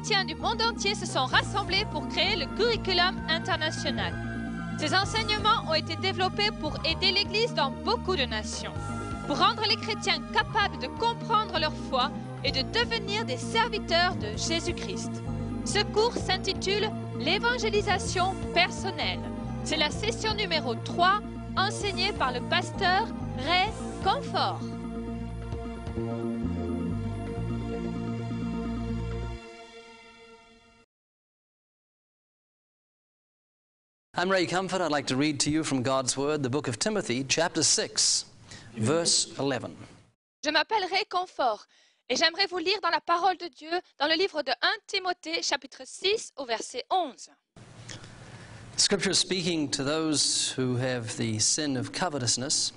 chrétiens du monde entier se sont rassemblés pour créer le curriculum international. Ces enseignements ont été développés pour aider l'Église dans beaucoup de nations, pour rendre les chrétiens capables de comprendre leur foi et de devenir des serviteurs de Jésus-Christ. Ce cours s'intitule L'évangélisation personnelle. C'est la session numéro 3 enseignée par le pasteur Ray Confort. I'm Ray Comfort. I'd like to read to you from God's Word the book of Timothy, chapter 6, verse 11. Je m'appelle Ray Confort et j'aimerais vous lire dans la parole de Dieu dans le livre de 1 Timothée chapitre 6 au verset 11. Scripture is speaking to those who have the sin of covetousness.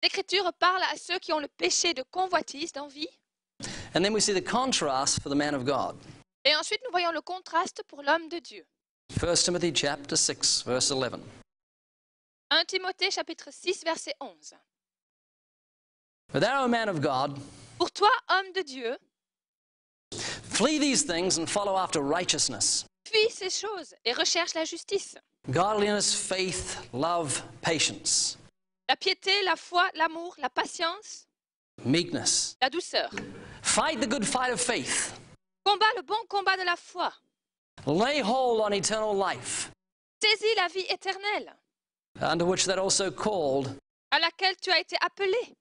L'Écriture parle à ceux qui ont le péché de convoitise, d'envie. And then we see the contrast for the man of God. Et ensuite, nous voyons le contraste pour l'homme de Dieu. 1 Timothy chapter 6, verse 11. 1 Timothée chapitre 6 verset 11. But thou, O man of God, Pour toi, homme de Dieu, flee these things and follow after righteousness, fuis ces choses et recherche la justice, godliness, faith, love, patience, la piété, la foi, l'amour, la patience, meekness. la douceur. Fight the good fight of faith. Combat le bon combat de la foi. Lay hold on eternal life, Saisis la vie éternelle, unto which thou also called, à laquelle tu as été appelé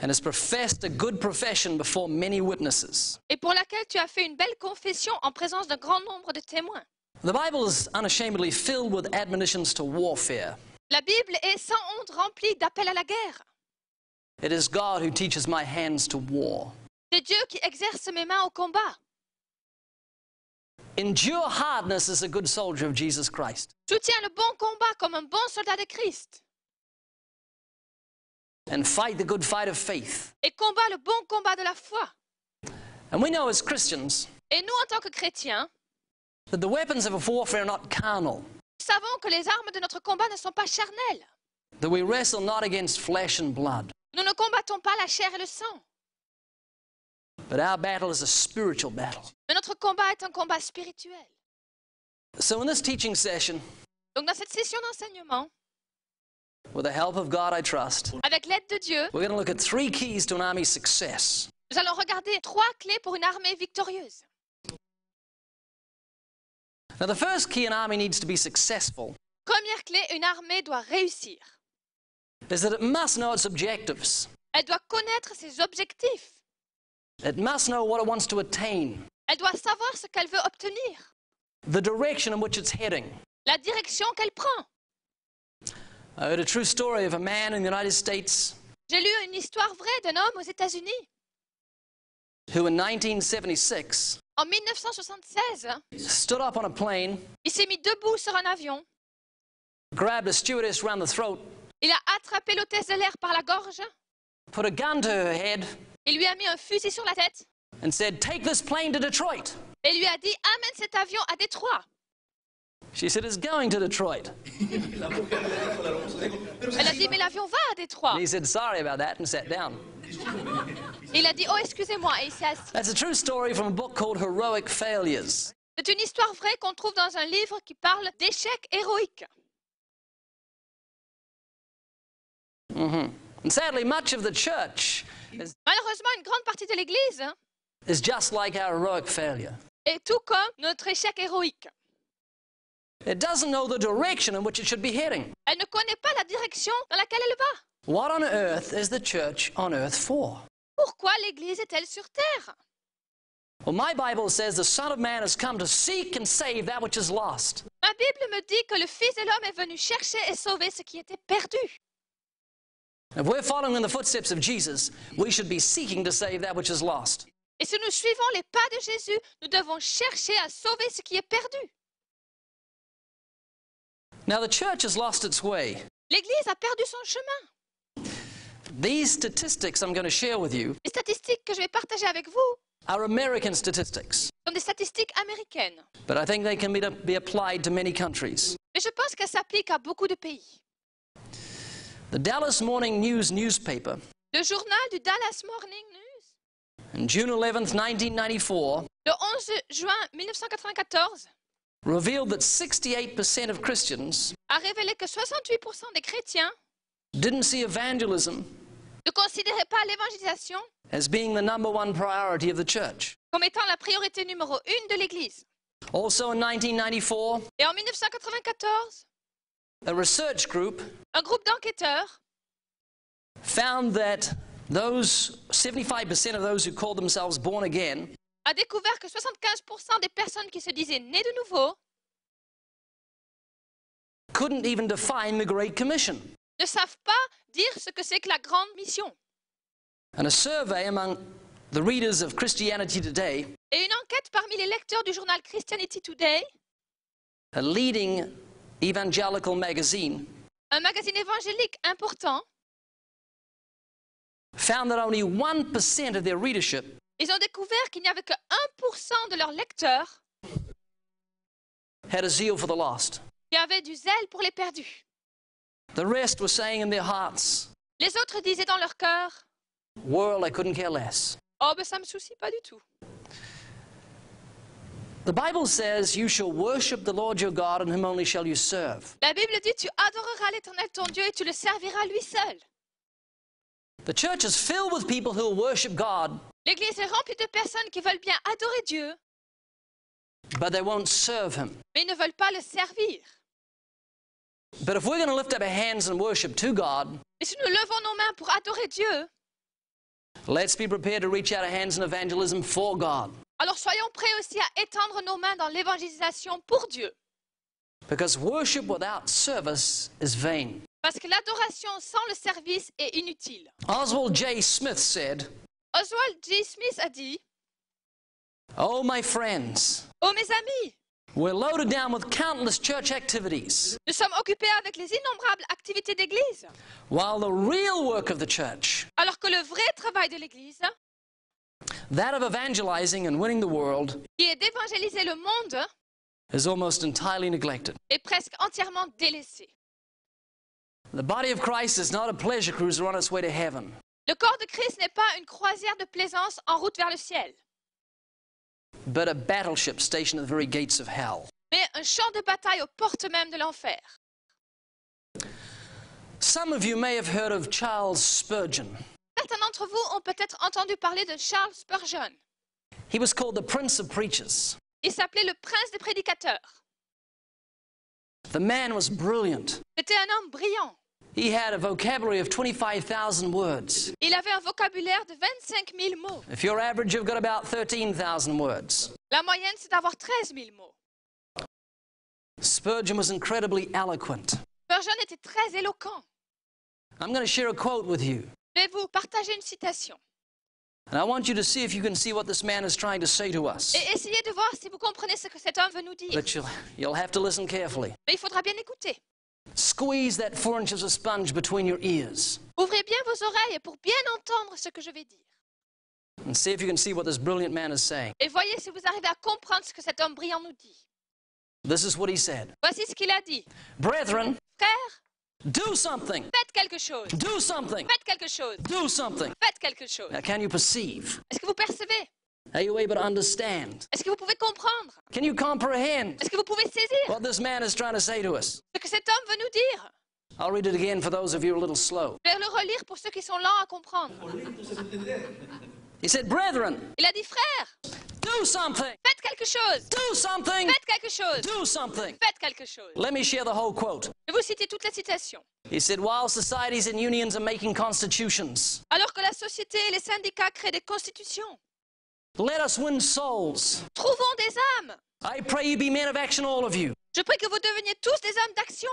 and hast professed a good profession before many witnesses. et pour laquelle tu as fait une belle confession en présence d'un grand nombre de témoins. The Bible is unashamedly filled with admonitions to warfare. La Bible est sans honte remplie d'appels à la guerre. It is God who teaches my hands to war. C'est Dieu qui exerce mes mains au combat. Endure hardness as a good soldier of Jesus Christ. Soutiens le bon combat comme un bon soldat de Christ. And fight the good fight of faith. Et combat le bon combat de la foi. And we know as Christians Et nous, en tant que chrétiens, that the weapons of warfare are not carnal, nous savons que les armes de notre combat ne sont pas charnelles. that we wrestle not against flesh and blood, Nous ne combattons pas la chair et le sang. But our battle is a spiritual battle. Mais notre combat est un combat spirituel. So in this teaching session, Donc dans cette session d'enseignement, with the help of God, I trust, avec l'aide de Dieu, we're going to look at three keys to an army's success. nous allons regarder trois clés pour une armée victorieuse. Now, the first key an army needs to be successful Première clé, une armée doit réussir. is that it must know its objectives. Elle doit connaître ses objectifs. It must know what it wants to attain, Elle doit savoir ce qu'elle veut obtenir, the direction in which it's heading. la direction qu'elle prend. I heard a true story of a man in the United States J'ai lu une histoire vraie d'un homme aux États-Unis. who, in 1976, En 1976, stood up on a plane, il s'est mis debout sur un avion. grabbed a stewardess round the throat, Il a attrapé l'hôtesse de l'air par la gorge. put a gun to her head, Il lui a mis un fusil sur la tête and said, Take this plane to Detroit. et lui a dit Amène cet avion à Détroit. She said, It's going to Detroit. Elle a dit Mais l'avion va à Détroit. And he said, Sorry about that, and sat down. Il a dit Oh, excusez-moi, et il s'est assis. That's a true story from a book called Heroic Failures. C'est une histoire vraie qu'on trouve dans un livre qui parle d'échecs héroïques. And sadly, much of the church Malheureusement, une grande partie de l'Église hein, is just like our heroic failure. est tout comme notre échec héroïque. It doesn't know the direction in which it should be heading. Elle ne connaît pas la direction dans laquelle elle va. What on earth is the church on earth for? Pourquoi l'Église est-elle sur terre? Well, my Bible says the Son of Man has come to seek and save that which is lost. Ma Bible me dit que le Fils de l'homme est venu chercher et sauver ce qui était perdu. If we're following in the footsteps of Jesus, we should be seeking to save that which is lost. Et si nous suivons les pas de Jésus, nous devons chercher à sauver ce qui est perdu. Now, the church has lost its way. L'Église a perdu son chemin. These statistics I'm going to share with you Les statistiques que je vais partager avec vous are American statistics, sont des statistiques américaines. but I think they can be, be applied to many countries. Mais je pense qu'elles s'appliquent à beaucoup de pays. The Dallas Morning News newspaper Le journal du Dallas Morning News on June 11th, 1994, le 11 juin 1994, revealed that 68% of Christians a révélé que 68% des chrétiens didn't see evangelism ne considéraient pas l'évangélisation as being the number one priority of the church. comme étant la priorité numéro une de l'Église. Also in 1994, Et en 1994, a research group un groupe d'enquêteurs found that those 75% of those who called themselves born again a découvert que 75% des personnes qui se disaient nées de nouveau couldn't even define the Great Commission. ne savent pas dire ce que c'est que la grande mission. And a survey among the readers of Christianity Today, Et une enquête parmi les lecteurs du journal Christianity Today, a leading evangelical magazine, un magazine évangélique important, found that only 1% of their readership ils ont découvert qu'il n'y avait que 1% de leurs lecteurs had a zeal for the lost. qui avaient du zèle pour les perdus. The rest were saying in their hearts, Les autres disaient dans leur cœur World, I couldn't care less. Oh, ben ça me soucie pas du tout. The Bible says, You shall worship the Lord your God, and him only shall you serve. La Bible dit Tu adoreras l'Éternel ton Dieu et tu le serviras lui seul. The church is filled with people who worship God, L'Église est remplie de personnes qui veulent bien adorer Dieu, but they won't serve him. mais ils ne veulent pas le servir. But if we're going to lift up our hands and worship to God, Et si nous levons nos mains pour adorer Dieu, let's be prepared to reach out our hands in evangelism for God. Alors soyons prêts aussi à étendre nos mains dans l'évangélisation pour Dieu. Because worship without service is vain. Parce que l'adoration sans le service est inutile. Oswald J. Smith said, Oswald J. Smith a dit Oh, my friends, Oh mes amis, we're loaded down with countless church activities, nous sommes occupés avec les innombrables activités d'église, while the real work of the church, alors que le vrai travail de l'église, that of evangelizing and winning the world, qui est d'évangéliser le monde, is almost entirely neglected. est presque entièrement délaissé. The body of Christ is not a pleasure cruiser on its way to heaven. Le corps de Christ n'est pas une croisière de plaisance en route vers le ciel, but a battleship stationed at the very gates of hell. mais un champ de bataille aux portes mêmes de l'enfer. Some of you may have heard of Charles Spurgeon. Certains d'entre vous ont peut-être entendu parler de Charles Spurgeon. He was called the Prince of Preachers. Il s'appelait le prince des prédicateurs. The man was brilliant. C'était un homme brillant. He had a vocabulary of 25,000 words. Il avait un vocabulaire de 25 000 mots. If you're average, you've got about 13,000 words. La moyenne, c'est d'avoir 13 000 mots. Spurgeon was incredibly eloquent. Spurgeon était très éloquent. I'm going to share a quote with you. Je vais vous partager une citation. And I want you to see if you can see what this man is trying to say to us. Et essayez de voir si vous comprenez ce que cet homme veut nous dire. But you'll, you'll have to listen carefully. Mais il faudra bien écouter. Squeeze that four inches of sponge between your ears Ouvrez bien vos oreilles pour bien entendre ce que je vais dire. and see if you can see what this brilliant man is saying. Et voyez si vous arrivez à comprendre ce que cet homme brillant nous dit. This is what he said Voici ce qu'il a dit. Brethren, Frères, do something. faites quelque chose. Do something. Faites quelque chose. Do something. Faites quelque chose. Now, can you perceive? Est-ce que vous percevez? Are you able to understand? Est-ce que vous pouvez comprendre? Can you comprehend Est-ce que vous pouvez saisir? what this man is trying to say to us? ce que cet homme veut nous dire I'll read it again for those of you who are a little slow. Je vais le relire pour ceux qui sont lents à comprendre. He said, Brethren, Il a dit frères, do something. faites quelque chose. Do something. Faites quelque chose. Do something. Faites quelque chose. Let me share the whole quote. Je vais vous citer toute la citation. He said, While societies and unions are making constitutions, Alors que la société et les syndicats créent des constitutions, let us win souls. trouvons des âmes. I pray you be men of action, all of you. Je prie que vous deveniez tous des hommes d'action.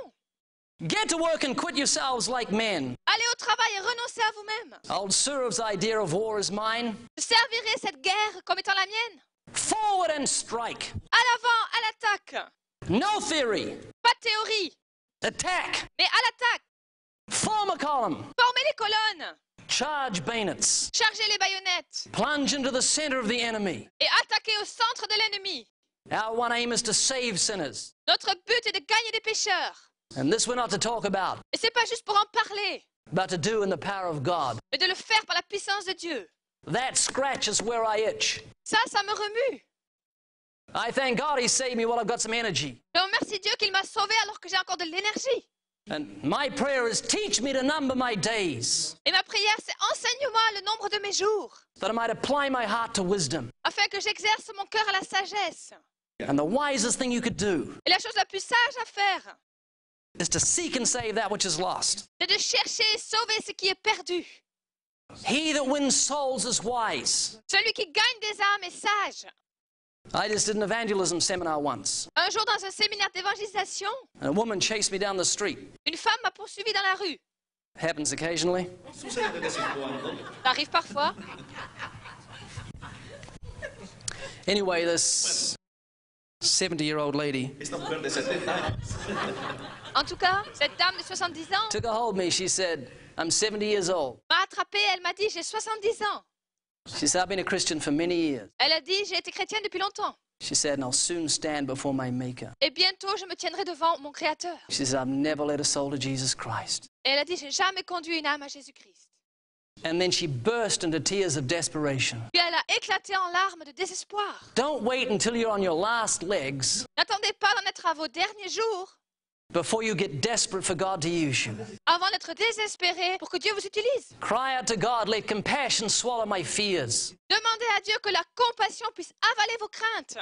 Get to work and quit yourselves like men. Allez au travail et renoncez à vous-même. Old Surov's idea of war is mine. Je servirai cette guerre comme étant la mienne. Forward and strike. À l'avant, à l'attaque. No theory. Pas de théorie, Attack. mais à l'attaque. Form a column. Formez les colonnes. Charge bayonets. Chargez les baïonnettes. Plunge into the center of the enemy. Et attaquez au centre de l'ennemi. Our one aim is to save sinners. Notre but est de gagner des pécheurs. And this we're not to talk about, Et c'est pas juste pour en parler, but to do in the power of God. mais de le faire par la puissance de Dieu. That scratches where I itch. Ça, ça me remue. I thank God He saved me while I've got some energy. Je remercie Dieu qu'il m'a sauvé alors que j'ai encore de l'énergie. And my prayer is teach me to number my days, Et ma prière, c'est enseigne-moi le nombre de mes jours, that I might apply my heart to wisdom. afin que j'exerce mon cœur à la sagesse. And the wisest thing you could do Et la chose la plus sage à faire, is to seek and save that which is lost. de chercher et sauver ce qui est perdu. He that wins souls is wise. Celui qui gagne des âmes est sage. I just did an evangelism seminar once. Un jour, dans un séminaire d'évangélisation, a woman chased me down the street. une femme m'a poursuivi dans la rue. Happens occasionally. Ça arrive parfois. Anyway, this 70 year old lady Esta mujer de 70 años En tout cas, cette dame de 70 ans took a hold of me. She said, I'm 70 years old. m'a attrapée. Elle m'a dit, j'ai 70 ans. She said, I've been a Christian for many years. Elle a dit, j'ai été chrétienne depuis longtemps. She said, and I'll soon stand before my Maker. Et bientôt, je me tiendrai devant mon Créateur. She said, I've never led a soul to Jesus Christ. Et elle a dit, j'ai jamais conduit une âme à Jésus-Christ. And then she burst into tears of desperation. Puis elle a éclaté en larmes de désespoir. Don't wait until you're on your last legs N'attendez pas d'en être à vos derniers jours before you get desperate for God to use you. avant d'être désespéré pour que Dieu vous utilise. Cry out to God, let compassion swallow my fears, Demandez à Dieu que la compassion puisse avaler vos craintes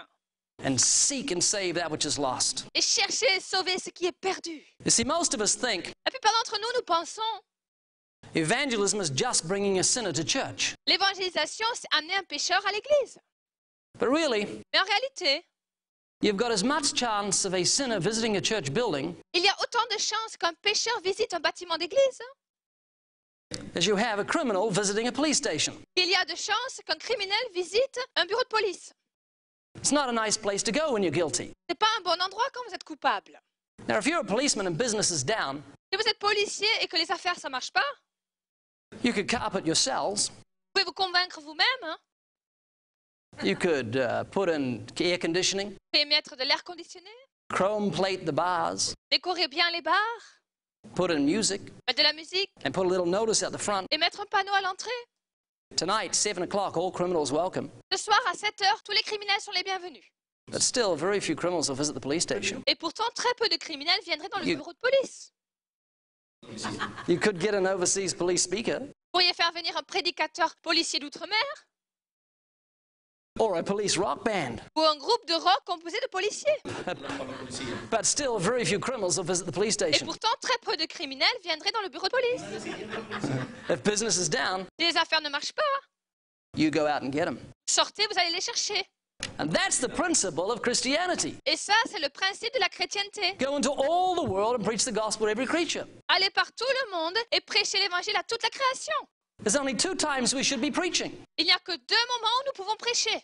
and seek and save that which is lost. et chercher et sauver ce qui est perdu. You see, most of us think La plupart d'entre nous, nous pensons evangelism is just bringing a sinner to church. l'évangélisation, c'est amener un pécheur à l'église. But really, Mais en réalité, you've got as much chance of a sinner visiting a church building il y a autant de chances qu'un pécheur visite un bâtiment d'église as you have a criminal visiting a police station. qu'il y a de chances qu'un criminel visite un bureau de police. It's not a nice place to go when you're guilty. C'est pas un bon endroit quand vous êtes coupable. Now, if you're a policeman and business is down, Si vous êtes policier et que les affaires ça marche pas, you could carpet your cells. vous pouvez vous convaincre vous-même, hein, You could uh, put in air conditioning, vous pouvez mettre de l'air conditionné, chrome plate the bars, décorer bien les bars, put in music, mettre de la musique and put a little notice at the front. et mettre un panneau à l'entrée. Tonight, 7 o'clock, all criminals welcome. Ce soir à 7 heures, tous les criminels sont les bienvenus. But still, very few criminals will visit the police station. Et pourtant, très peu de criminels viendraient dans le You- bureau de police. You could get an overseas police speaker Vous pourriez faire venir un prédicateur policier d'outre-mer? Or a police rock band. ou un groupe de rock composé de policiers? But still, very few criminals will visit the police Et station. pourtant, très peu de criminels viendraient dans le bureau de police. If business is down, Si les affaires ne marchent pas, you go out and get them. sortez, vous allez les chercher. And that's the principle of Christianity. Et ça, c'est le principe de la chrétienté. Go into all the world and preach the gospel to every creature. Allez par tout le monde et prêchez l'évangile à toute la création. There's only two times we should be preaching Il n'y a que deux moments où nous pouvons prêcher.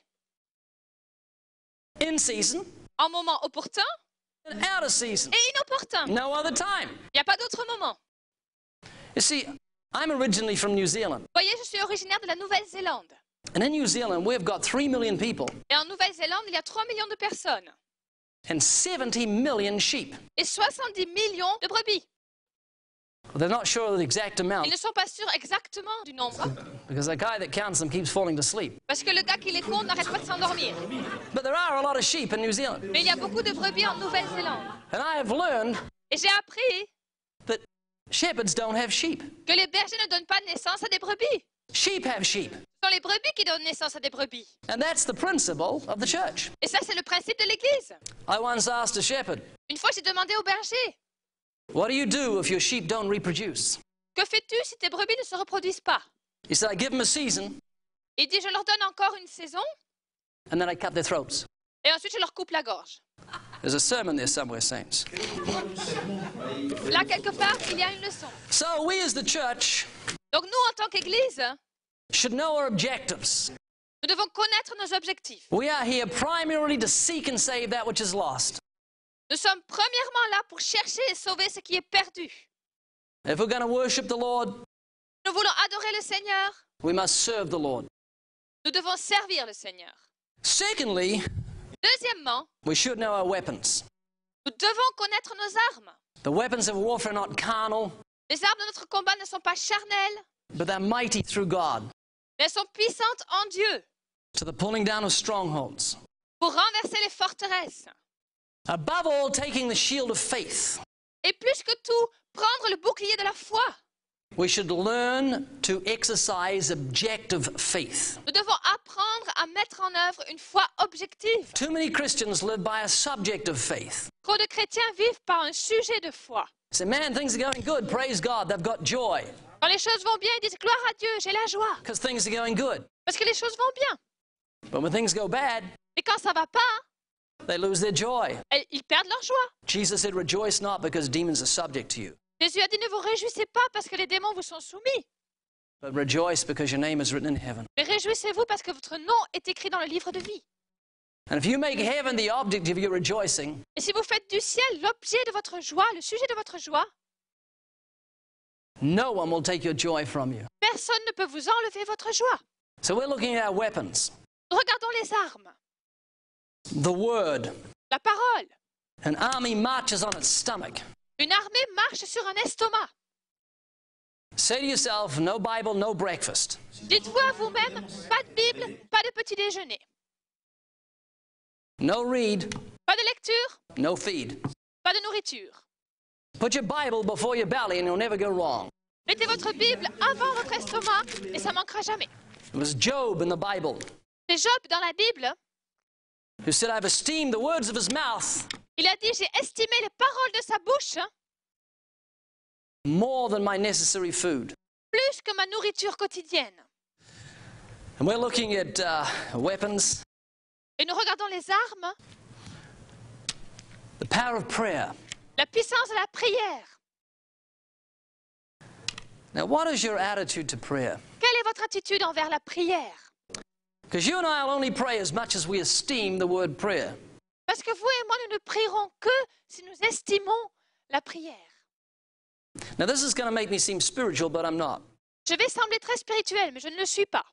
in season En moment opportun and out of season. et inopportun. Il No other time. n'y a pas d'autre moment. You see, I'm originally from New Zealand. Vous voyez, je suis originaire de la Nouvelle-Zélande. And in New Zealand, we've got 3 million people Et en Nouvelle-Zélande, il y a 3 millions de personnes and 70 million sheep. et 70 millions de brebis. They're not sure of the exact Ils amount ne sont pas sûrs exactement du nombre because the guy that counts them keeps falling to sleep. parce que le gars qui les compte n'arrête pas de s'endormir. But there are a lot of sheep in New Zealand. Mais il y a beaucoup de brebis en Nouvelle-Zélande. And I have learned Et j'ai appris that shepherds don't have sheep. que les bergers ne donnent pas naissance à des brebis. Sheep have sheep. Ce sont les brebis qui donnent naissance à des brebis. And that's the principle of the church. Et ça, c'est le principe de l'Église. I once asked a shepherd, Une fois, j'ai demandé au berger, What do you do if your sheep don't reproduce? que fais-tu si tes brebis ne se reproduisent pas? He said, I give them a season Il dit, je leur donne encore une saison and then I cut their throats. et ensuite je leur coupe la gorge. There's a sermon there somewhere, saints. Là, quelque part, il y a une leçon. So we as the church Donc nous, en tant qu'Église, should know our objectives. nous devons connaître nos objectifs. We are here primarily to seek and save that which is lost. Nous sommes premièrement là pour chercher et sauver ce qui est perdu. If we're going to worship the Lord, Nous voulons adorer le Seigneur. we must serve the Lord. Nous devons servir le Seigneur. Secondly, Deuxièmement, we should know our weapons. nous devons connaître nos armes. The weapons of warfare are not carnal, Les armes de notre combat ne sont pas charnelles, but they're mighty through God Mais elles sont puissantes en Dieu to the pulling down of strongholds. pour renverser les forteresses. Above all, taking the shield of faith. Et plus que tout, prendre le bouclier de la foi. We should learn to exercise objective faith. Nous devons apprendre à mettre en œuvre une foi objective. Too many Christians live by a subjective faith. Trop de chrétiens vivent par un sujet de foi. Say, man, things are going good. Praise God. They've got joy Quand les choses vont bien, ils disent gloire à Dieu, j'ai la joie. because things are going good. Parce que les choses vont bien. But when things go bad, Mais quand ça va pas, they lose their joy. ils perdent leur joie. Jesus said, Rejoice not because demons are subject to you, Jésus a dit ne vous réjouissez pas parce que les démons vous sont soumis. but rejoice because your name is written in heaven. Mais réjouissez-vous parce que votre nom est écrit dans le livre de vie. And if you make heaven the object of your rejoicing, Et si vous faites du ciel l'objet de votre joie, le sujet de votre joie, no one will take your joy from you. personne ne peut vous enlever votre joie. So we're looking at our weapons Regardons les armes, the word. la parole. An army marches on its stomach. Une armée marche sur un estomac. Say to yourself, no Bible, no breakfast. Dites-vous à vous-même, pas de Bible, pas de petit déjeuner, No read, pas de lecture, no feed. pas de nourriture? Put your Bible before your belly and you'll never go wrong. Mettez votre Bible avant votre estomac et ça manquera jamais. It was Job in the Bible C'est Job dans la Bible. who said, I've esteemed the words of his mouth Il a dit, j'ai estimé les paroles de sa bouche more than my necessary food. plus que ma nourriture quotidienne. And we're looking at uh, weapons, Et nous regardons les armes, the power of prayer. la puissance de la prière. Now, what is your attitude to prayer? Quelle est votre attitude envers la prière? Because you and I will only pray as much as we esteem the word prayer. Parce que vous et moi, nous ne prierons que si nous estimons la prière. Now, this is going to make me seem spiritual, but I'm not. Je vais sembler très spirituel, mais je ne le suis pas.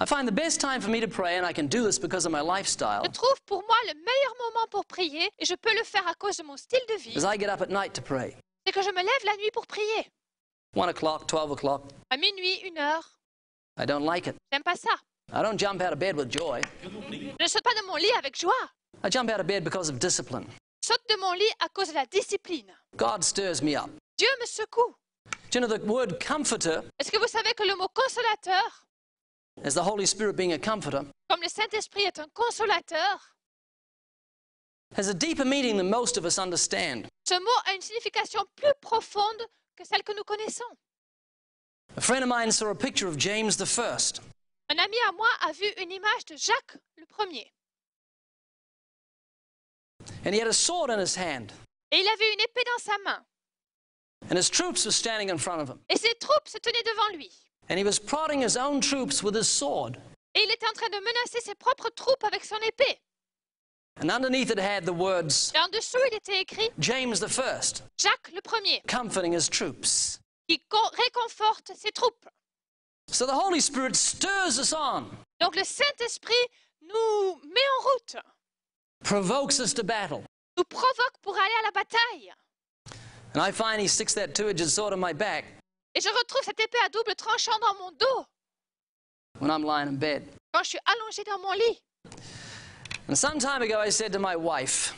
I find the best time for me to pray, and I can do this because of my lifestyle, Je trouve pour moi le meilleur moment pour prier, et je peux le faire à cause de mon style de vie, is I get up at night to pray. c'est que je me lève la nuit pour prier. 1 o'clock, 12 o'clock. À minuit, une heure. I don't like it. J'aime pas ça. I don't jump out of bed with joy. Je ne saute pas de mon lit avec joie. I jump out of bed because of discipline. Je saute de mon lit à cause de la discipline. God stirs me up. Dieu me secoue. Do you know the word comforter, Est-ce que vous savez que le mot consolateur, as the Holy Spirit being a comforter, comme le Saint-Esprit est un consolateur, has a deeper meaning than most of us understand. ce mot a une signification plus profonde que celle que nous connaissons. A friend of mine saw a picture of James the First, Un ami à moi a vu une image de Jacques le premier. and he had a sword in his hand, Et il avait une épée dans sa main. and his troops were standing in front of him. Et ses troupes se tenaient devant lui. And he was prodding his own troops with his sword. Et il était en train de menacer ses propres troupes avec son épée. And underneath it had the words, Et en dessous, il était écrit James the First, Jacques le premier, comforting his troops. qui con- réconforte ses troupes. So the Holy Spirit stirs us on, Donc le Saint-Esprit nous met en route, provokes us to battle. nous provoque pour aller à la bataille. And I find he sticks that two edged sword in my back Et je retrouve cette épée à double tranchant dans mon dos when I'm lying in bed. quand je suis allongée dans mon lit. And some time ago, I said to my wife,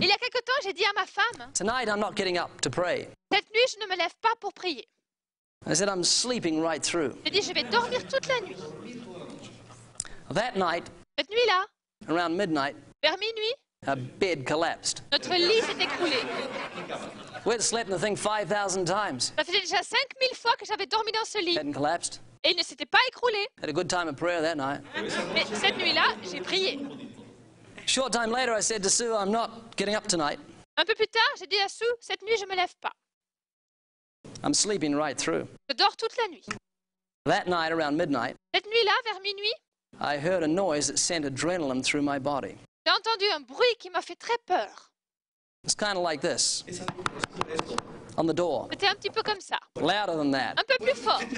Il y a quelque temps, j'ai dit à ma femme, Tonight I'm not getting up to pray. cette nuit, je ne me lève pas pour prier. I said, I'm sleeping right through. J'ai dit, je vais dormir toute la nuit. That night, Cette nuit-là, around midnight, vers minuit, her bed collapsed. notre lit s'est écroulé. We'd slept in the thing 5,000 times. Ça faisait déjà 5000 fois que j'avais dormi dans ce lit Hadn't collapsed. et il ne s'était pas écroulé. Had a good time of prayer that night. Mais cette nuit-là, j'ai prié. Short time later, I said to Sue, I'm not getting up tonight. Un peu plus tard, j'ai dit à Sue, cette nuit, je ne me lève pas. I'm sleeping right through. Je dors toute la nuit. That night, around midnight, Cette nuit-là, vers minuit, I heard a noise that sent adrenaline through my body. J'ai entendu un bruit qui m'a fait très peur. It's kind of like this on the door, C'était un petit peu comme ça. louder than that. Un peu plus fort.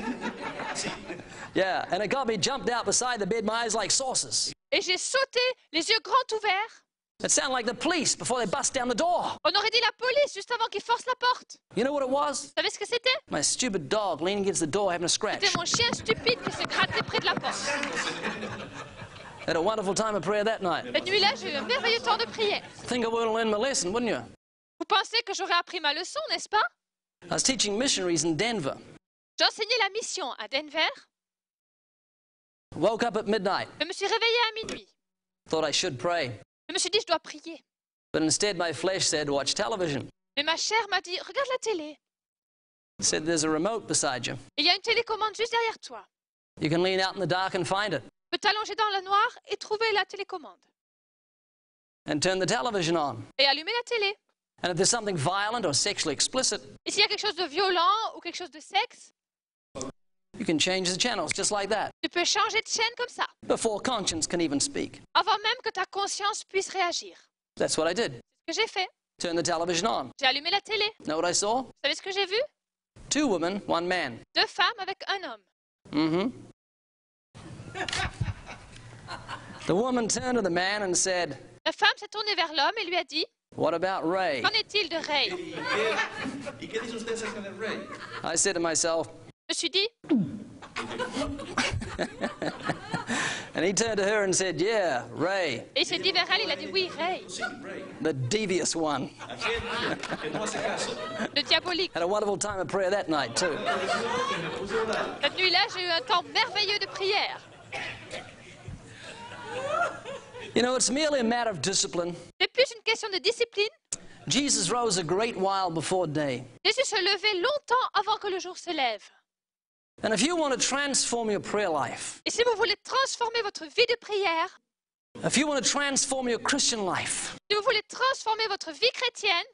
Yeah, and it got me jumped out beside the bed, my eyes like saucers. Et j'ai sauté, les yeux grands ouverts. It sounded like the police before they bust down the door. On aurait dit la police juste avant qu'ils forcent la porte. You know what it was? Vous savez ce que c'était? My stupid dog leaning against the door having a scratch. C'était mon chien stupide qui se grattait près de la porte. Had a wonderful time of prayer that night. Cette nuit-là, j'ai eu un merveilleux temps de prière. Think I would have learned my lesson, wouldn't you? Vous pensez que j'aurais appris ma leçon, n'est-ce pas? I was teaching missionaries in Denver. J'enseignais la mission à Denver. Woke up at midnight. Je me suis réveillée à minuit. Thought I should pray. Je me suis dit, je dois prier. But instead, my flesh said, watch television. Mais ma chair m'a dit, regarde la télé. It said, there's a remote beside you. Il y a une télécommande juste derrière toi. You can lean out in the dark and find it. T'allonger dans le noir et trouver la télécommande. And turn the television on. Et allumer la télé. And if there's something violent or sexually explicit, Et s'il y a quelque chose de violent ou quelque chose de sexe, you can change the channels just like that. tu peux changer de chaîne comme ça, Before conscience can even speak. avant même que ta conscience puisse réagir. That's what I did. C'est ce que j'ai fait. Turn the television on. J'ai allumé la télé. Know what I saw? Vous savez ce que j'ai vu? Two women, one man. Deux femmes avec un homme. Mm-hmm. The woman turned to the man and said, La femme s'est tournée vers l'homme et lui a dit What about Ray? Qu'en est-il de Ray? ¿Y qué dice usted acerca del rey? I said to myself, Je me suis dit and he turned to her and said, Yeah, Ray, Et il s'est dit vers elle, il a dit oui, Ray, Sí, the devious one. Aquel que no hace caso. le diabolique. Had a wonderful time of prayer that night, too. Cette nuit-là, j'ai eu un temps merveilleux de prière. You know, it's merely a matter of discipline. C'est plus une question de discipline. Jesus rose a great while before day. Jésus se levait longtemps avant que le jour se lève. And if you want to transform your prayer life, Et si vous voulez transformer votre vie de prière, if you want to transform your Christian life, si vous voulez transformer votre vie chrétienne,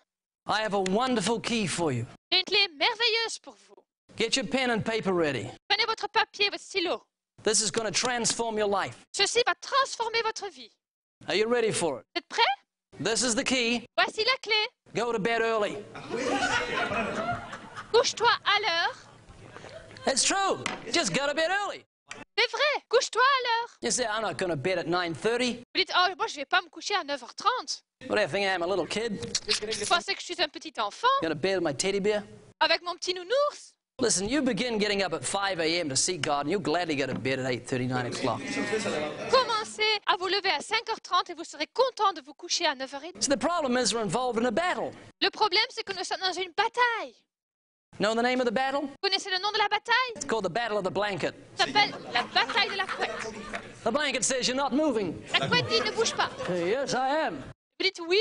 I have a wonderful key for you. j'ai une clé merveilleuse pour vous. Get your pen and paper ready. Prenez votre papier, votre stylo. This is going to transform your life. Ceci va transformer votre vie. Are you ready for it? Vous êtes prêts This is the key. Voici la clé. Go to bed early. Couche-toi à l'heure. It's true. Just go to bed early. C'est vrai, couche-toi à l'heure. You say, I'm not going to bed at 9.30. Vous dites, oh, moi je vais pas me coucher à 9h30. What do you think I am, a little kid? Vous pensez que je suis un petit enfant? Going to bed with my teddy bear? avec mon petit nounours? Listen, you begin getting up at 5 a.m. to seek God, and you'll gladly go to bed at 8.30, 9 o'clock. Commencez à vous lever à 5h30 et vous serez content de vous coucher à 9h30. See, the problem is we're involved in a battle. Le problème, c'est que nous sommes dans une bataille. Know the name of the battle? Vous connaissez le nom de la bataille? It's called the Battle of the Blanket. Ça s'appelle la bataille de la couette. The blanket says you're not moving. La couette dit ne bouge pas. Yes, I am. Vous dites oui.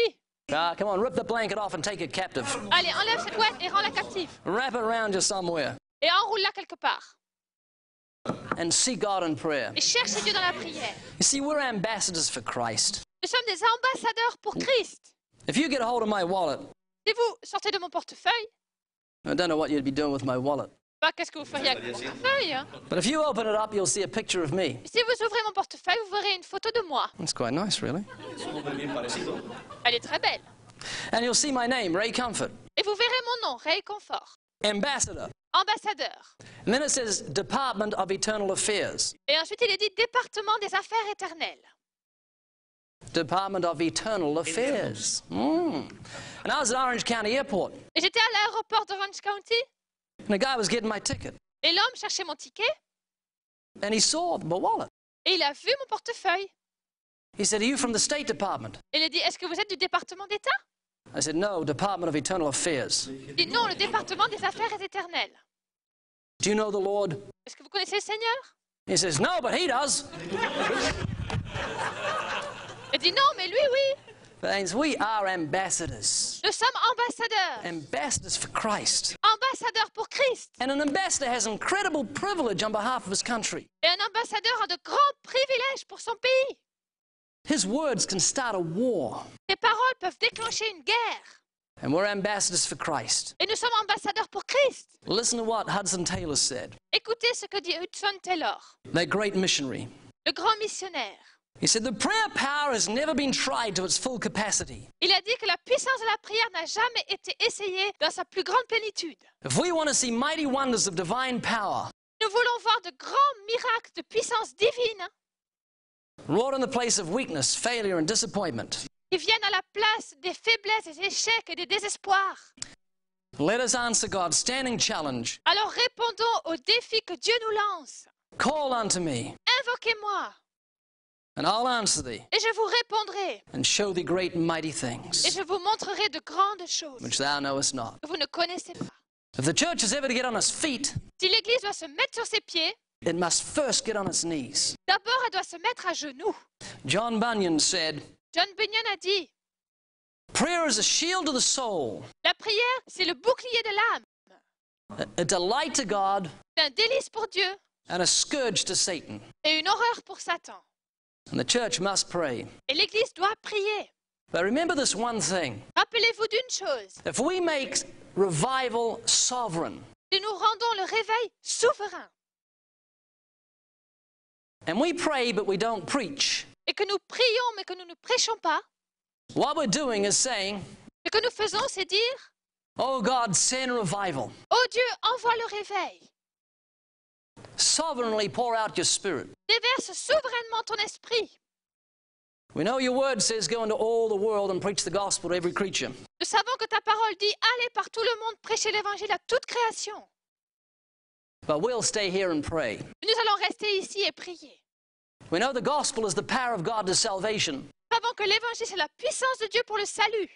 Ah, come on, rip the blanket off and take it captive. Allez, enlève cette couette et rends-la captive. Wrap it around you somewhere. Et enroule-la quelque part. And seek God in prayer. Et cherchez Dieu dans la prière. You see, we're ambassadors for Christ. Nous sommes des ambassadeurs pour Christ. If you get a hold of my wallet, Si vous sortez de mon portefeuille, I don't know what you'd be doing with my wallet. Bah, qu'est-ce que vous feriez avec mon portefeuille hein But if you open it up, you'll see a picture of me. Si vous ouvrez mon portefeuille, vous verrez une photo de moi. That's quite nice, really. Elle est très belle. And you'll see my name, Ray Comfort, Et vous verrez mon nom, Ray Confort, ambassador. ambassadeur. And then it says Department of Eternal Affairs. Et ensuite, il est dit département des affaires éternelles. Department of Eternal Affairs. Mm. And I was at Orange County Airport, Et j'étais à l'aéroport d'Orange County and a guy was getting my ticket, et l'homme cherchait mon ticket and he saw my wallet. et il a vu mon portefeuille. He said, Are you from the State Department? Il a dit Est-ce que vous êtes du département d'État? I said, No, Department of Eternal Affairs. Dit Non, le département des affaires éternelles. Do you know the Lord? Est-ce que vous connaissez le Seigneur? He says, No, but he does. Il dit Non, mais lui, oui. Means we are ambassadors. Nous sommes ambassadeurs. Ambassadors for Christ. Ambassadeurs pour Christ. And an ambassador has incredible privilege on behalf of his country. Et un ambassadeur a de grands privilèges pour son pays. His words can start a war. Ses paroles peuvent déclencher une guerre. And we're ambassadors for Christ. Et nous sommes ambassadeurs pour Christ. Listen to what Hudson Taylor said, Écoutez ce que dit Hudson Taylor, that great missionary. le grand missionnaire. Il a dit que la puissance de la prière n'a jamais été essayée dans sa plus grande plénitude. If we want to see mighty wonders of divine power Nous voulons voir de grands miracles de puissance divine wrought in the place of weakness, failure, and disappointment, qui viennent à la place des faiblesses, des échecs et des désespoirs. Let us answer God's standing challenge. Alors répondons aux défis que Dieu nous lance. Call unto me, Invoquez-moi and I'll answer thee, et je vous répondrai and show thee great and mighty et things je vous montrerai de grandes choses which thou knowest not. que vous ne connaissez pas. If the church is ever to get on its feet, Si l'Église doit se mettre sur ses pieds, it must first get on its knees. d'abord elle doit se mettre à genoux. John Bunyan said, John Bunyan a dit, Prayer is a shield to the soul, la prière, c'est le bouclier de l'âme, a, a delight to God, c'est un délice pour Dieu and a scourge to Satan. et une horreur pour Satan. And the church must pray. Et l'Église doit prier. But remember this one thing Rappelez-vous d'une chose, if we make revival sovereign, si nous rendons le réveil souverain and we pray but we don't preach, et que nous prions mais que nous ne prêchons pas, what we're doing is saying, ce que nous faisons, c'est dire, Oh God, send revival. oh Dieu, envoie le réveil, Sovereignly pour out your spirit. déverse souverainement ton esprit. We know your word says, Go into all the world and preach the gospel to every creature. Nous savons que ta parole dit, allez par tout le monde prêcher l'évangile à toute création. But we'll stay here and pray. Nous allons rester ici et prier. We know the gospel is the power of God to salvation, Nous savons que l'évangile, c'est la puissance de Dieu pour le salut.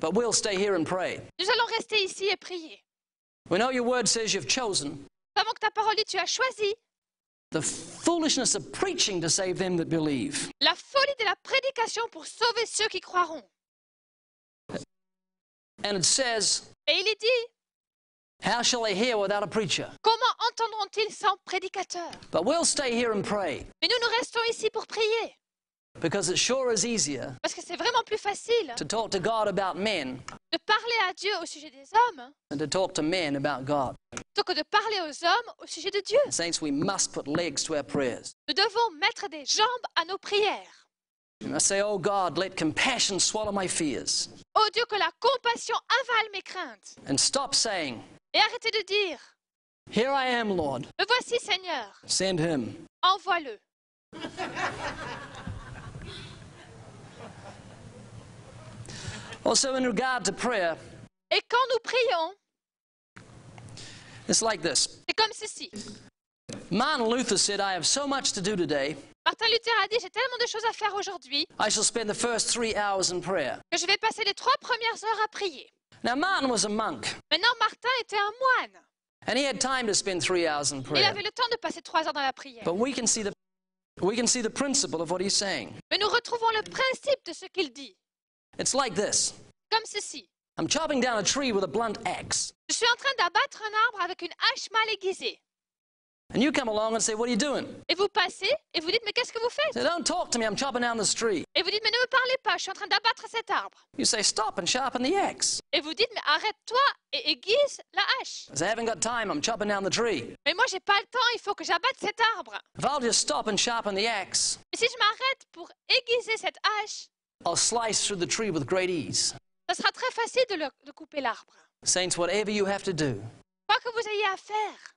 but we'll stay here and pray. Nous allons rester ici et prier. We know your word says you've chosen Savons que ta parole dit, tu as choisi the foolishness of preaching to save them that believe. la folie de la prédication pour sauver ceux qui croiront. And it says, Et il est dit, How shall they hear without a preacher? comment entendront-ils sans prédicateur? But we'll stay here and pray Mais nous, nous restons ici pour prier. Because it sure is easier Parce que c'est vraiment plus facile to talk to God about men de parler à Dieu au sujet des hommes than to talk to men about God. plutôt que de parler aux hommes au sujet de Dieu. Saints, we must put legs to our prayers. Nous devons mettre des jambes à nos prières. We must say, Oh God, let compassion swallow my fears. Oh Dieu, que la compassion avale mes craintes. And stop saying, Et arrêtez de dire, Here I am, Lord. me voici Seigneur, Send him. envoie-le. Also, in regard to prayer, Et quand nous prions, it's like this. c'est comme ceci. Martin Luther said, I have so much to do today, Martin Luther a dit, j'ai tellement de choses à faire aujourd'hui I shall spend the first three hours in prayer. que je vais passer les trois premières heures à prier. Now, Martin was a monk, Maintenant, Martin était un moine. and he had time to spend three hours in Il prayer. avait le temps de passer trois heures dans la prière. But we can see the we can see the principle of what he's saying. Mais nous retrouvons le principe de ce qu'il dit. It's like this. Comme ceci. I'm chopping down a tree with a blunt axe. Je suis en train d'abattre un arbre avec une hache mal aiguisée. And you come along and say, What are you doing? Et vous passez et vous dites, mais qu'est-ce que vous faites? Say, Don't talk to me, I'm chopping down this tree. Et vous dites, mais ne me parlez pas, je suis en train d'abattre cet arbre. You say, Stop and sharpen the axe. Et vous dites, mais arrête-toi et aiguise la hache. I haven't got time, I'm chopping down the tree. Mais moi, j'ai pas le temps, il faut que j'abatte cet arbre. If I'll just stop and sharpen the axe, Mais si je m'arrête pour aiguiser cette hache, I'll slice through the tree with great ease. ça sera très facile de, le- de couper l'arbre. Saints, whatever you have to do, Quoi que vous ayez à faire,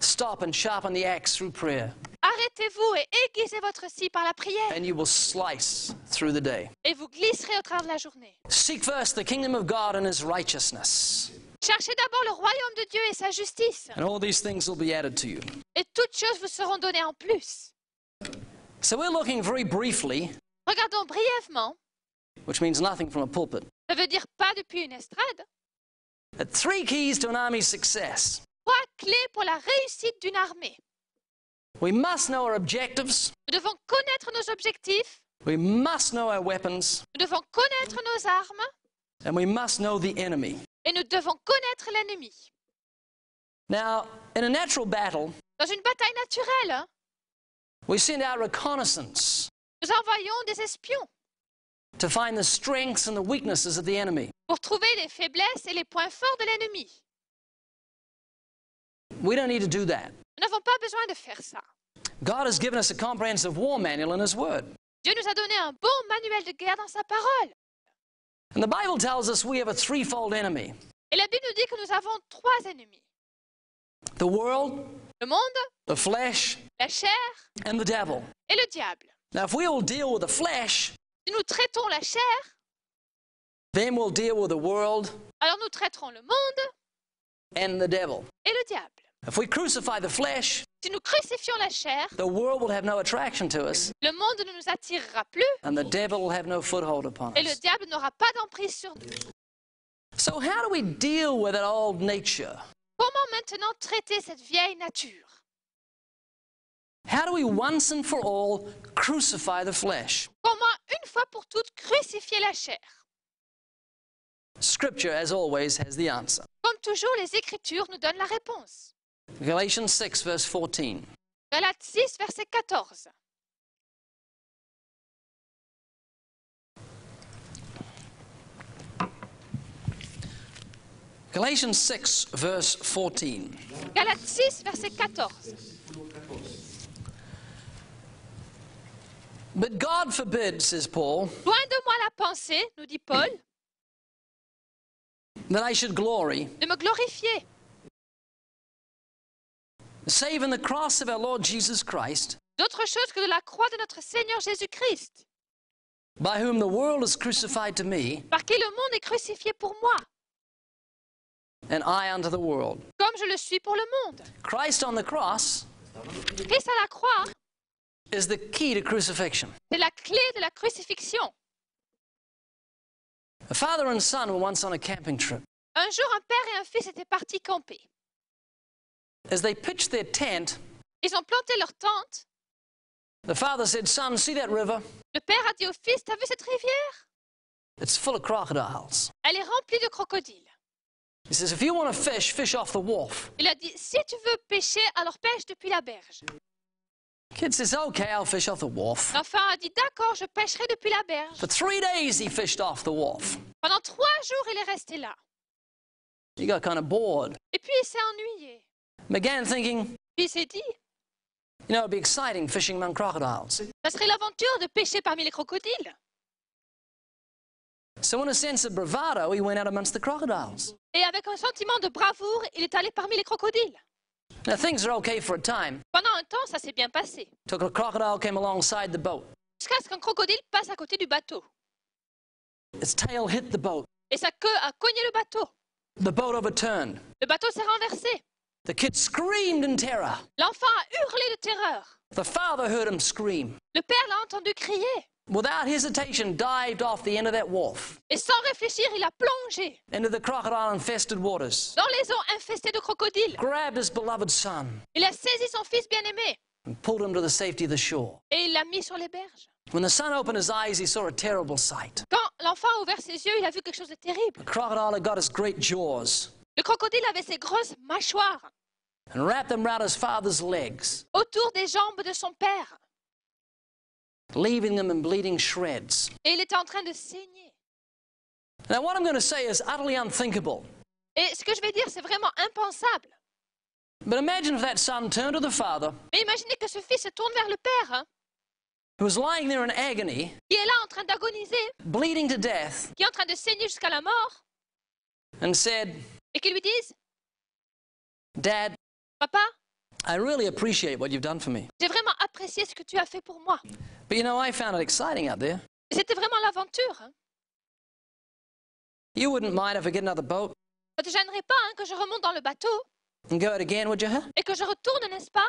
stop and sharpen the axe through prayer, arrêtez-vous et aiguisez votre scie par la prière. and you will slice through the day. Et vous glisserez au travers de la journée. Seek first the kingdom of God and his righteousness, Cherchez d'abord le royaume de Dieu et sa justice. and all these things will be added to you. Et toutes choses vous seront données en plus. So we're looking very briefly, Regardons brièvement, which means nothing from a pulpit, ça veut dire pas depuis une estrade, at three keys to an army's success. trois clés pour la réussite d'une armée. We must know our objectives, Nous devons connaître nos objectifs, we must know our weapons, nous devons connaître nos armes and we must know the enemy. et nous devons connaître l'ennemi. Now, in a natural battle, Dans une bataille naturelle, hein, we send out reconnaissance nous envoyons des espions to find the strengths and the weaknesses of the enemy. pour trouver les faiblesses et les points forts de l'ennemi. We don't need to do that. Nous n'avons pas besoin de faire ça. God has given us a comprehensive war manual in His Word. Dieu nous a donné un bon manuel de guerre dans sa parole. And the Bible tells us we have a threefold enemy Et la Bible nous dit que nous avons trois ennemis. the world, Le monde, the flesh, la chair and the devil. et le diable. Now, if we all deal with the flesh, Si nous traitons la chair, Then we'll deal with the world alors nous traiterons le monde and the devil. et le diable. If we crucify the flesh, Si nous crucifions la chair, the world will have no attraction to us, le monde ne nous attirera plus and the devil will have no foothold upon et le diable n'aura pas d'emprise sur nous. So, how do we deal with that old nature? Comment maintenant traiter cette vieille nature? How do we once and for all crucify the flesh? Comment, une fois pour toutes, crucifier la chair? Scripture, as always, has the answer. Comme toujours, les Écritures nous donnent la réponse. Galatians 6, verse 14. Galates 6, verset 14. Galatians 6, verse 14. Galates 6, verset 14. But God forbid, says Paul, Loin de moi la pensée, nous dit Paul, that I should glory, de me glorifier, save in the cross of our Lord Jesus Christ, d'autre chose que de la croix de notre Seigneur Jésus-Christ, by whom the world is crucified to me, par qui le monde est crucifié pour moi, and I unto the world. comme je le suis pour le monde. Christ on the cross. Christ à la croix, is the key to crucifixion. c'est la clé de la crucifixion. A father and son were once on a camping trip. Un jour, un père et un fils étaient partis camper. As they pitched their tent, Ils ont planté leur tente. the father said, Son, see that river? Le père a dit au fils, t'as vu cette rivière? It's full of crocodiles. Elle est remplie de crocodiles. He says, If you want to fish, fish off the wharf. Il a dit, si tu veux pêcher, alors pêche depuis la berge. Kid says, Okay, I'll fish off the wharf. L'enfant a dit, d'accord, je pêcherai depuis la berge. For three days, he fished off the wharf. Pendant trois jours, il est resté là. He got kind of bored. Et puis, il s'est ennuyé. Began thinking, Puis, il s'est dit, you know, it'd be exciting fishing among crocodiles. ça serait l'aventure de pêcher parmi les crocodiles. So, in a sense of bravado, he went out amongst the crocodiles. Et avec un sentiment de bravoure, il est allé parmi les crocodiles. Now, things are okay for a time. Pendant un temps, ça s'est bien passé. Till a crocodile came alongside the boat. Jusqu'à ce qu'un crocodile passe à côté du bateau. Its tail hit the boat. Et sa queue a cogné le bateau. The boat overturned. Le bateau s'est renversé. The kid screamed in terror. L'enfant a hurlé de terreur. The father heard him scream. Le père l'a entendu crier. Without hesitation, dived off the end of that wharf Et sans réfléchir, il a plongé into the crocodile infested waters, dans les eaux infestées de crocodiles. grabbed his beloved son, Il a saisi son fils bien-aimé and pulled him to the safety of the shore. et il l'a mis sur les berges. When the son opened his eyes, he saw a terrible sight. Quand l'enfant a ouvert ses yeux, il a vu quelque chose de terrible. The crocodile had got his great jaws Le crocodile avait ses grosses mâchoires and wrapped them round his father's legs, autour des jambes de son père leaving them in bleeding shreds. et il était en train de saigner. Now, what I'm going to say is utterly unthinkable. Et ce que je vais dire, c'est vraiment impensable. But imagine if that son turned to the father, Mais imaginez que ce fils se tourne vers le père, hein, who was lying there in agony, qui est là en train d'agoniser, bleeding to death, qui est en train de saigner jusqu'à la mort, and said, et qui lui dise Dad, Papa, I really appreciate what you've done for me. j'ai vraiment apprécié ce que tu as fait pour moi. But you know, I found it exciting out there. C'était vraiment l'aventure. Hein. You wouldn't mind if I get another boat? Ça te gênerait pas hein, que je remonte dans le bateau and go it again, would you? Huh? et que je retourne, n'est-ce pas?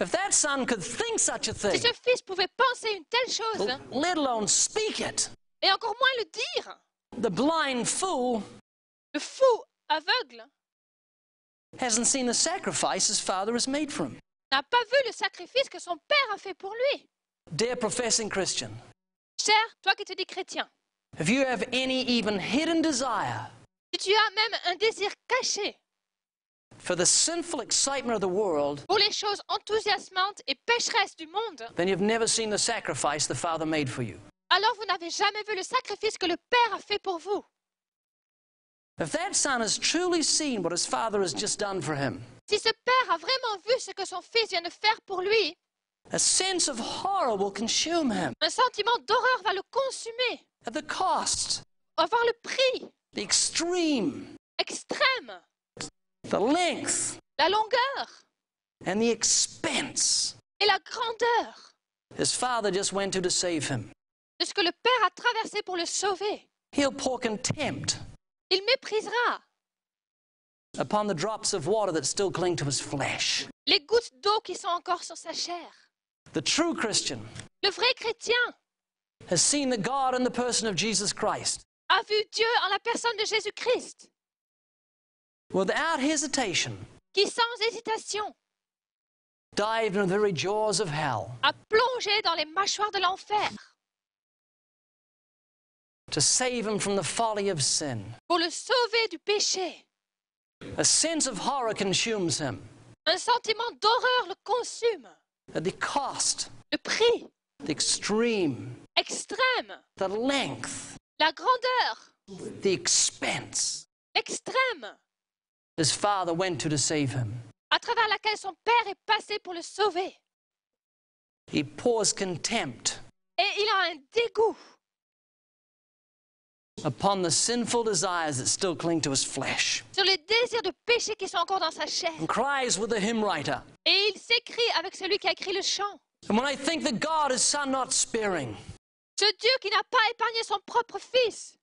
If that son could think such a Si thing, ce fils pouvait penser une telle chose, hein, let alone speak it, et encore moins le dire, the blind fool le fou aveugle hasn't seen the sacrifice his father has made for him. n'a pas vu le sacrifice que son père a fait pour lui. Dear professing Christian, Cher, toi qui te dis chrétien, if you have any even hidden desire si tu as même un désir caché for the sinful excitement of the world, pour les choses enthousiasmantes et pécheresses du monde, then you've never seen the sacrifice the Father made for you. alors vous n'avez jamais vu le sacrifice que le Père a fait pour vous. If that son has truly seen what his father has just done for him, Si ce Père a vraiment vu ce que son Fils vient de faire pour lui, a sense of horror will consume him. un sentiment d'horreur va le consumer, at the cost, va voir le prix. the extreme, extrême, the length, la longueur. and the expense. Et la grandeur. His father just went to to save him. de ce que le Père a traversé pour le sauver. He'll pour contempt Il méprisera. Upon the drops of water that still cling to his flesh. les gouttes d'eau qui sont encore sur sa chair. The true Christian Le vrai chrétien has seen the God in the person of Jesus Christ. a vu Dieu en la personne de Jésus-Christ, without hesitation qui sans hésitation dived into the very jaws of hell. a plongé dans les mâchoires de l'enfer to save him from the folly of sin. pour le sauver du péché. A sense of horror consumes him Un sentiment d'horreur le consume. at the cost, Le prix the extreme, extrême, the length, la grandeur the expense extrême his father went to to save him. à travers laquelle son Père est passé pour le sauver. He pours contempt Et il a un dégoût upon the sinful desires that still cling to his flesh sur les désirs de péché qui sont encore dans sa chair. and cries with the hymn writer. Et il s'écrie avec celui qui a écrit le chant. And when I think that God, his son, not sparing, Ce Dieu qui n'a pas épargné son propre fils,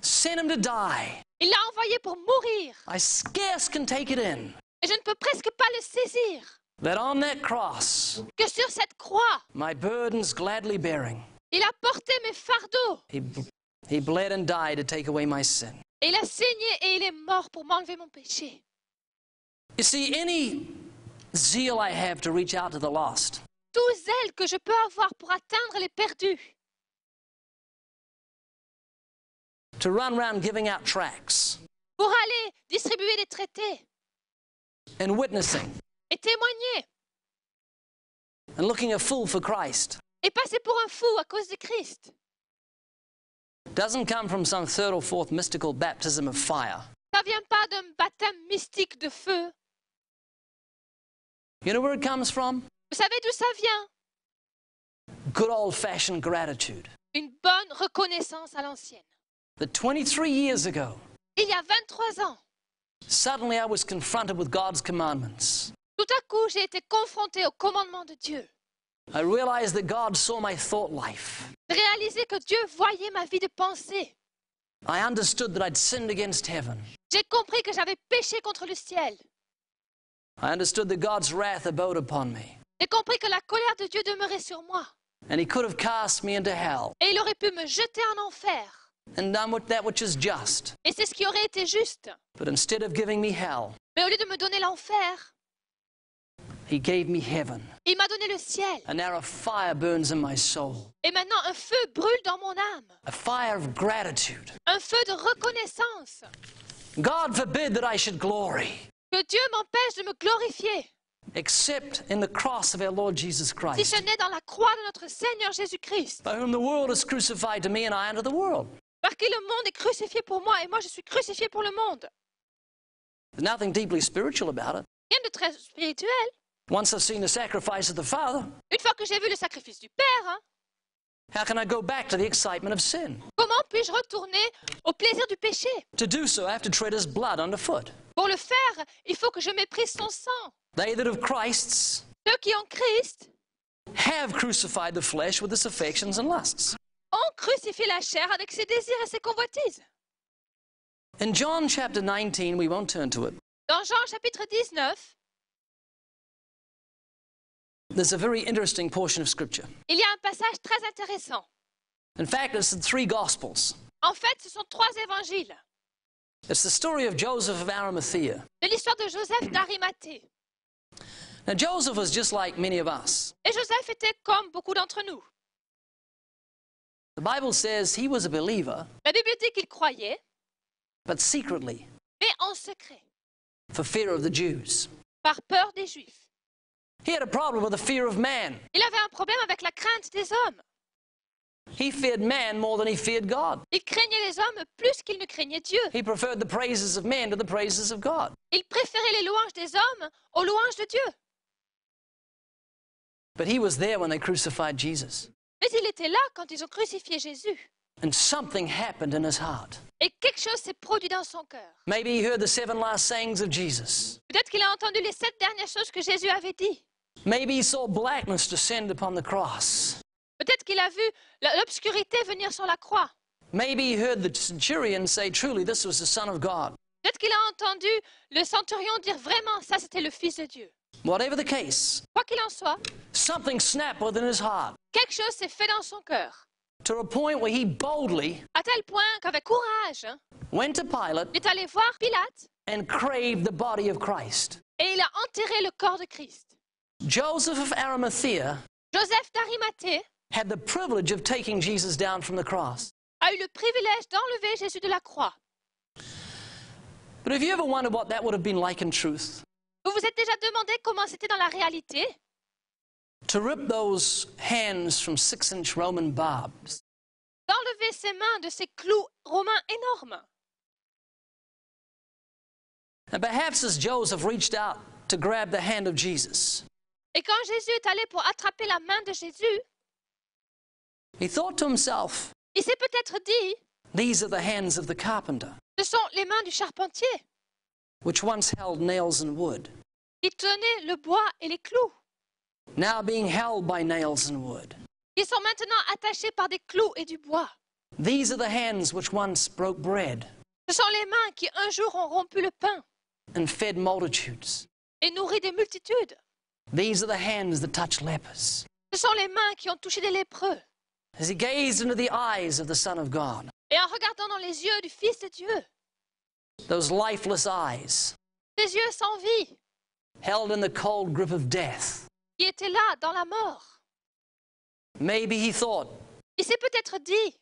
sent him to die, il l'a envoyé pour mourir. I scarce can take it in Et je ne peux presque pas le saisir. that on that cross, Que sur cette croix, my burdens gladly bearing, il a porté mes fardeaux. he, he bled and died to take away my sin. Et il a saigné et il est mort pour m'enlever mon péché. You see, any zeal I have to reach out to the lost, Tout zèle que je peux avoir pour atteindre les perdus, to run around giving out tracts pour aller distribuer des traités and witnessing et témoigner and looking a fool for Christ, et passer pour un fou à cause de Christ, doesn't come from some third or fourth mystical baptism of fire. ça vient pas d'un baptême mystique de feu. You know where it comes from? Vous savez d'où ça vient Good old fashioned gratitude. Une bonne reconnaissance à l'ancienne. That 23 years ago, Il y a 23 ans, suddenly I was confronted with God's commandments. tout à coup, j'ai été confronté au commandement de Dieu. I realized that God saw my thought life. De réaliser que Dieu voyait ma vie de pensée. I understood that I'd sinned against heaven. J'ai compris que j'avais péché contre le ciel. I understood that God's wrath abode upon me, J'ai compris que la colère de Dieu demeurait sur moi. and He could have cast me into hell Et il aurait pu me jeter en enfer. and done what, that which is just. Et c'est ce qui aurait été juste. But instead of giving me hell, Mais au lieu de me donner l'enfer, He gave me heaven. il m'a donné le ciel. And now a fire burns in my soul, Et maintenant, un feu brûle dans mon âme. a fire of gratitude. Un feu de reconnaissance. God forbid that I should glory Que Dieu m'empêche de me glorifier. except in the cross of our Lord Jesus Si Christ, ce n'est dans la croix de notre Seigneur Jésus-Christ. by whom the world is crucified to me and I unto the world. Par qui le monde est crucifié pour moi et moi je suis crucifié pour le monde. There's nothing deeply spiritual about it. Rien de très spirituel. Once I've seen the sacrifice of the Father, Une fois que j'ai vu le sacrifice du Père, hein, how can I go back to the excitement of sin? comment puis-je retourner au plaisir du péché? To do so, I have to tread his blood underfoot. Pour le faire, il faut que je méprise son sang. They that have Christ's Ceux qui ont Christ have crucified the flesh with its affections and lusts. ont crucifié la chair avec ses désirs et ses convoitises. In John chapter 19, we won't turn to it. Dans Jean chapitre 19, There's a very interesting portion of Scripture. il y a un passage très intéressant. In fact, it's the three Gospels. En fait, ce sont trois évangiles It's the story of Joseph of Arimathea. de l'histoire de Joseph d'Arimathée. Now, Joseph was just like many of us. Et Joseph était comme beaucoup d'entre nous. The Bible says he was a believer, La Bible dit qu'il croyait, but secretly, mais en secret, for fear of the Jews. par peur des Juifs. He had a problem with the fear of man. Il avait un problème avec la crainte des hommes. He feared man more than he feared God. Il craignait les hommes plus qu'il ne craignait Dieu. He preferred the praises of men to the praises of God. Il préférait les louanges des hommes aux louanges de Dieu. But he was there when they crucified Jesus. Mais il était là quand ils ont crucifié Jésus. And something happened in his heart. Et quelque chose s'est produit dans son cœur. Maybe he heard the seven last sayings of Jesus. Peut-être qu'il a entendu les sept dernières choses que Jésus avait dit. Maybe he saw blackness descend upon the cross. Peut-être qu'il a vu l'obscurité venir sur la croix. Maybe he heard the centurion say, Truly, this was the Son of God. Peut-être qu'il a entendu le centurion dire vraiment ça c'était le Fils de Dieu. Whatever the case, Quoi qu'il en soit, something snapped within his heart quelque chose s'est fait dans son cœur. To a point where he boldly À tel point qu'avec courage, hein, went to Pilate il est allé voir Pilate and craved the body of Christ. et il a enterré le corps de Christ. Joseph of Arimathea Joseph d'Arimathée had the privilege of taking Jesus down from the cross. a eu le privilège d'enlever Jésus de la croix. But have you ever wondered what that would have been like in truth? Vous vous êtes déjà demandé comment c'était dans la réalité? To rip those hands from six inch Roman barbs d'enlever ses mains de ces clous romains énormes. And perhaps as Joseph reached out to grab the hand of Jesus, Et quand Jésus est allé pour attraper la main de Jésus, he thought to himself, il s'est peut-être dit, These are the hands of the carpenter, ce sont les mains du charpentier. which once held nails and wood, qui tenaient le bois et les clous, now being held by nails and wood. qui sont maintenant attachés par des clous et du bois. These are the hands which once broke bread Ce sont les mains qui un jour ont rompu le pain and fed multitudes. et nourri des multitudes. These are the hands that touch lepers. Ce sont les mains qui ont touché des lépreux. As he gazed into the eyes of the Son of God, Et en regardant dans les yeux du Fils de Dieu, those lifeless eyes des yeux sans vie, held in the cold grip of death, qui étaient là dans la mort, maybe he thought, il s'est peut-être dit,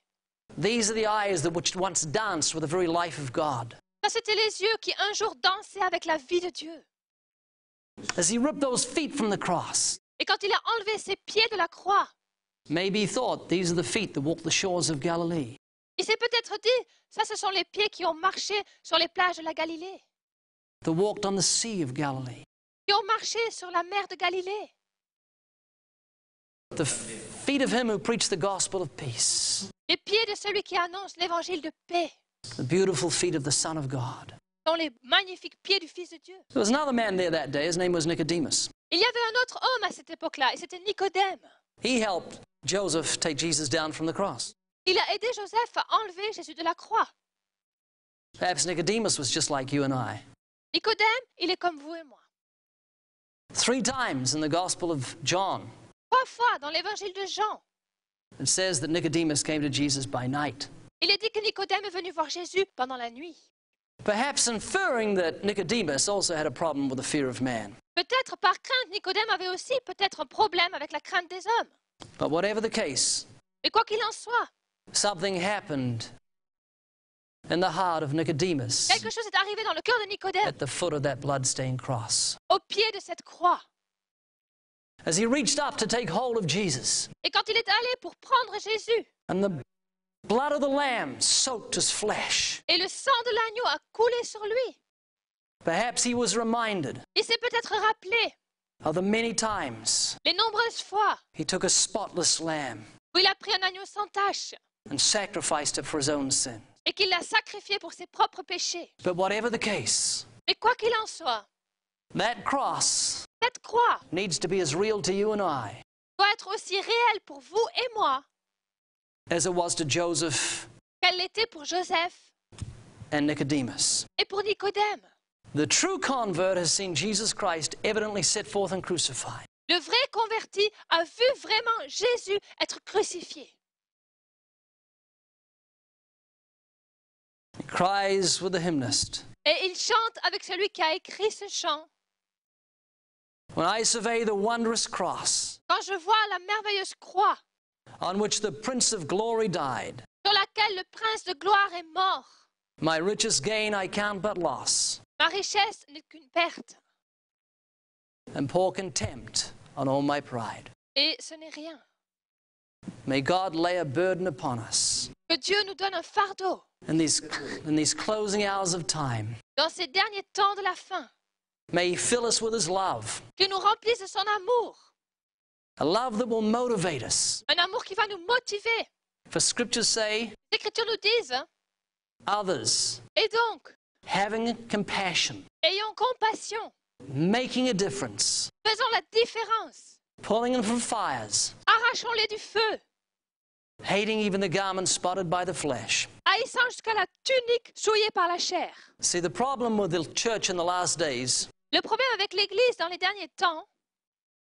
These are the eyes that which once danced with the very life of God. ça c'était les yeux qui un jour dansaient avec la vie de Dieu. As he ripped those feet from the cross, Et quand il a enlevé ses pieds de la croix, maybe he thought, These are the feet that walk the shores of Galilee. il s'est peut-être dit, ça ce sont les pieds qui ont marché sur les plages de la Galilée, that walked on the sea of Galilee. qui ont marché sur la mer de Galilée, The feet of him who preached the gospel of peace. les pieds de celui qui annonce l'évangile de paix, The beautiful feet of the Son of God. les magnifiques pieds du Fils de Dieu. There was another man there that day. His name was Nicodemus. Il y avait un autre homme à cette époque-là, et c'était Nicodème. He helped Joseph take Jesus down from the cross. Il a aidé Joseph à enlever Jésus de la croix. Perhaps Nicodemus was just like you and I. Nicodème, il est comme vous et moi. Three times in the Gospel of John, Trois fois dans l'évangile de Jean, it says that Nicodemus came to Jesus by night. il est dit que Nicodème est venu voir Jésus pendant la nuit. Perhaps inferring that Nicodemus also had a problem with the fear of man. Peut-être par crainte, Nicodème avait aussi peut-être un problème avec la crainte des hommes. But whatever the case, Mais quoi qu'il en soit, something happened in the heart of Nicodemus quelque chose est arrivé dans le cœur de Nicodème, at the foot of that blood-stained cross. au pied de cette croix. As he reached up to take hold of Jesus, Et quand il est allé pour prendre Jésus, and the blood of the Lamb soaked his flesh, et le sang de l'agneau a coulé sur lui, perhaps he was reminded il s'est peut-être rappelé of the many times les nombreuses fois he took a spotless lamb où il a pris un agneau sans tache and sacrificed it for his own sin. et qu'il l'a sacrifié pour ses propres péchés. But whatever the case, Mais quoi qu'il en soit, that cross cette croix needs to be as real to you and I doit être aussi réelle pour vous et moi as it was to Joseph qu'elle l'était pour Joseph and Nicodemus. et pour Nicodème. The true convert has seen Jesus Christ evidently set forth and crucified. Le vrai converti a vu vraiment Jésus être crucifié. He cries with the hymnist, Et il chante avec celui qui a écrit ce chant. When I survey the wondrous cross Quand je vois la merveilleuse croix on which the Prince of Glory died, sur laquelle le prince de gloire est mort, my richest gain I count but loss, ma richesse n'est qu'une perte. and pour contempt on all my pride. Et ce n'est rien. May God lay a burden upon us Que Dieu nous donne un fardeau in these, in these closing hours of time. dans ces derniers temps de la fin, May He fill us with His love, qu'il nous remplisse de son amour, a love that will motivate us. un amour qui va nous motiver. For scriptures say, Les Écritures nous disent, others et donc, having compassion, ayons compassion, making a difference, faisons la différence, pulling them from fires, arrachons-les du feu, hating even the garment spotted by the flesh. haïssant jusqu'à la tunique souillée par la chair. See, the problem with the church in the last days Le problème avec l'Église dans les derniers temps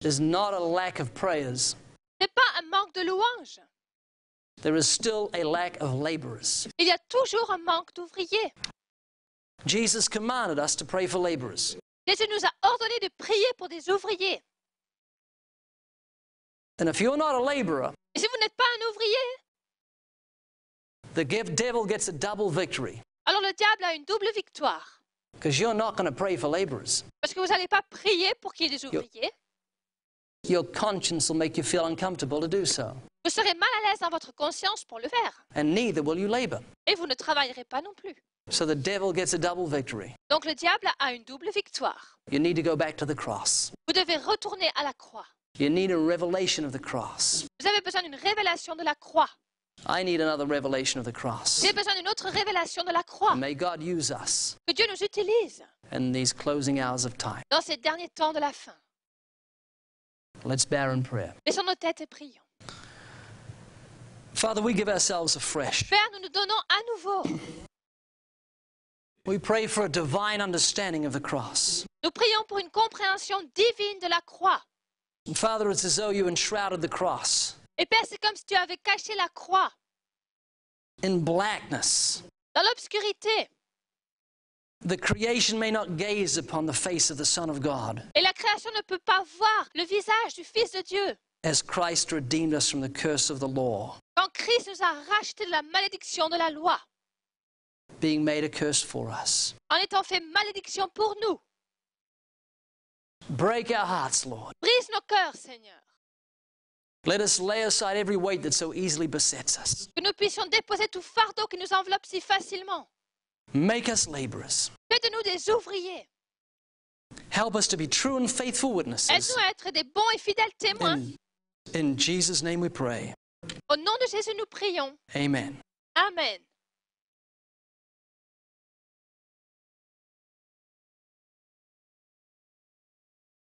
is not a lack of prayers, n'est pas un manque de louanges. there is still a lack of laborers. Il y a toujours un manque d'ouvriers. Jesus commanded us to pray for laborers. Jésus nous a ordonné de prier pour des ouvriers. And if you're not a laborer, Et si vous n'êtes pas un ouvrier, the give- devil gets a double victory alors le diable a une double victoire. Because you're not going to pray for laborers. Parce que vous n'allez pas prier pour qu'il y ait des ouvriers. Your conscience will make you feel uncomfortable to do so, Vous serez mal à l'aise dans votre conscience pour le faire. and neither will you labor. Et vous ne travaillerez pas non plus. So the devil gets a double victory. Donc le diable a une double victoire. You need to go back to the cross. Vous devez retourner à la croix. You need a revelation of the cross. Vous avez besoin d'une révélation de la croix. I need another revelation of the cross. J'ai besoin d'une autre révélation de la croix. May God use us Que Dieu nous utilise in these closing hours of time. dans ces derniers temps de la fin. Let's bear in prayer. Baissons nos têtes et prions. Father, we give ourselves afresh. Père, nous nous donnons à nouveau. We pray for a divine understanding of the cross. Nous prions pour une compréhension divine de la croix. And Father, it's as though you enshrouded the cross Et Père, c'est comme si tu avais caché la croix in blackness. dans l'obscurité. The creation may not gaze upon the face of the Son of God Et la création ne peut pas voir le visage du Fils de Dieu. as Christ redeemed us from the curse of the law, Quand Christ nous a rachetés de la malédiction de la loi, being made a curse for us. en étant fait malédiction pour nous. Break our hearts, Lord. Brise nos cœurs, Seigneur. Let us lay aside every weight that so easily besets us. Que nous puissions déposer tout fardeau qui nous enveloppe si facilement. Make us laborers. Fais de nous des ouvriers. Help us to be true and faithful witnesses. Aide-nous à être des bons et fidèles témoins. In, in Jesus' name we pray. Au nom de Jésus, nous prions. Amen. Amen.